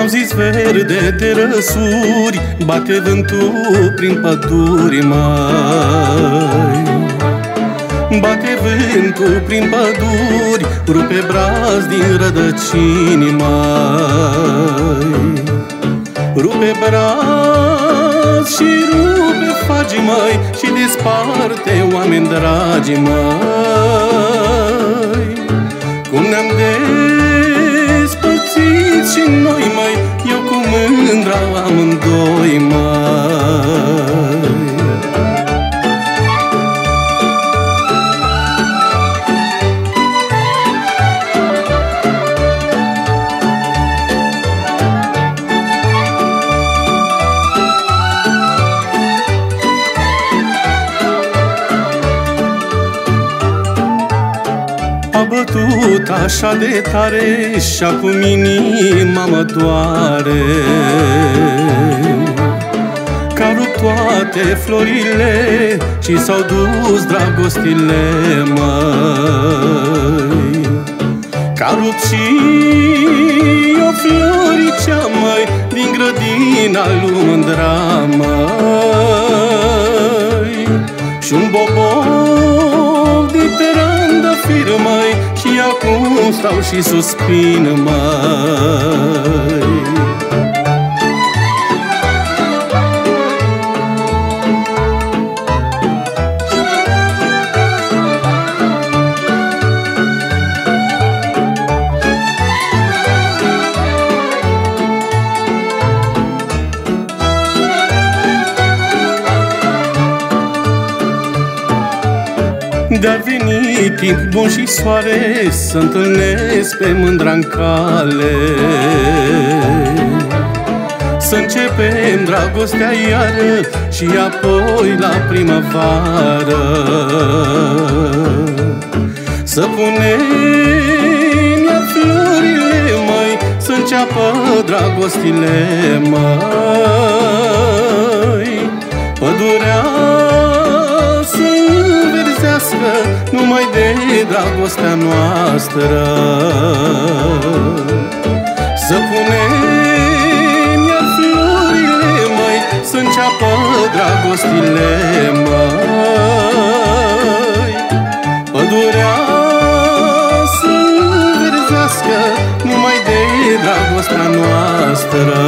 Și-am zis verde de răsuri Bate vântul prin păduri mai Bate vântul prin păduri Rupe braz din rădăcini mai Rupe braz și rupe fagi mai Și desparte oameni dragi mai Cum ne-am despărțit și noi mai Eu cu mândra amândoi mai A bătut așa de tare și acum inima mă doare. Ca rup toate florile și s-au dus dragostile măi. Ca rup și o floricea mai din grădina lui mândra măi. Și un boboc stau și suspin mai De-ar veni timp bun și soare Să întâlnesc pe mândra în cale. Să începem dragostea iară Și apoi la primăvară. Să punem la florile mai Să înceapă dragostile mai Pădurea Numai de dragostea noastră Să punem iar florile mai Să înceapă dragostile mai Pădurea să înverzească Numai de dragostea noastră